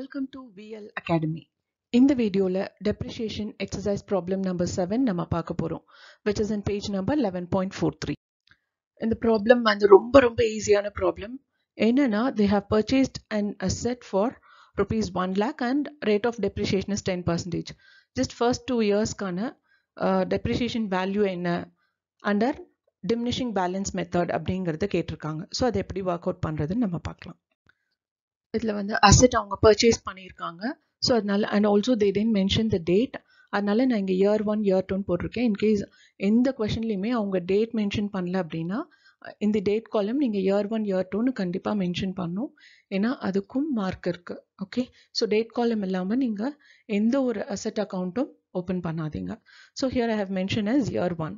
Welcome to VL academy இந்த வீடியோவில் depreciation exercise problem number seven நம்ம பார்க்க போகிறோம் which is in page number eleven point four three இந்த ப்ராப்ளம் வந்து ரொம்ப ரொம்ப ஈஸியான ப்ராப்ளம் என்னன்னா they have purchased and asset for rupees one lakh and rate of depreciation is ten percentage just first two இயர்ஸ்க்கான depreciation value என்ன under diminishing balance method அப்படிங்கிறத கேட்டிருக்காங்க so அதை எப்படி ஒர்க் அவுட் பண்ணுறதுன்னு நம்ம பார்க்கலாம் இதில் வந்து அசெட் அவங்க பர்ச்சேஸ் பண்ணியிருக்காங்க. ஸோ அதனால and also they didn't mention the date அதனால நான் இங்கே இயர் ஒன் இயர் டூன்னு போட்டிருக்கேன். இன்கேஸ் எந்த கொஷன்லையுமே அவங்க டேட் மென்ஷன் பண்ணல அப்படின்னா இந்த டேட் காலம் நீங்கள் இயர் ஒன் இயர் டூன்னு கண்டிப்பாக மென்ஷன் பண்ணும். ஏன்னா அதுக்கும் மார்க் இருக்குது ஓகே ஸோ டேட் காலம் இல்லாமல் நீங்கள் எந்த ஒரு அசெட் அக்கௌண்ட்டும் ஓப்பன் பண்ணாதீங்க. So here I have mention as year one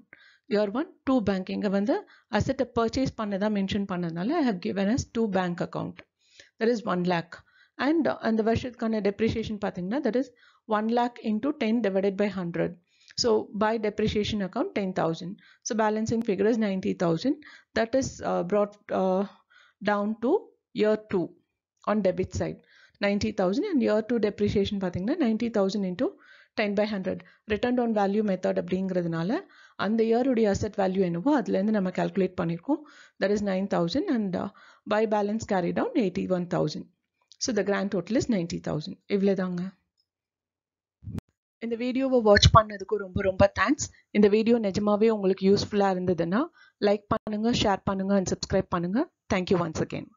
year one two bank இங்கே வந்து அசெட்டை பர்ச்சேஸ் பண்ணதான் மென்ஷன் பண்ணதுனால I have given as to bank account that is one lakh and அந்த வருஷத்துக்கான டெப்ரிஷியேஷன் பார்த்தீங்கன்னா that is one lakh into ten divided by hundred so by depreciation account ten thousand so balancing figure is ninety thousand that is brought down to year two on debit side ninety thousand and year two depreciation பார்த்தீங்கன்னா ninety thousand into ten by hundred written down value method அப்படிங்கிறதுனால அந்த இயருடைய asset value என்னவோ அதுலேருந்து நம்ம calculate பண்ணியிருக்கோம். That is nine thousand and by balance carry down eighty one thousand so the grand total is ninety thousand இவ்வளோதாங்க இந்த வீடியோவை watch பண்ணதுக்கு ரொம்ப ரொம்ப தேங்க்ஸ் இந்த வீடியோ நிஜமாவே உங்களுக்கு யூஸ்ஃபுல்லாக இருந்ததுன்னா லைக் பண்ணுங்கள் ஷேர் பண்ணுங்கள் அண்ட் சப்ஸ்கிரைப் பண்ணுங்கள் தேங்க்யூ ஒன்ஸ் அகெயின்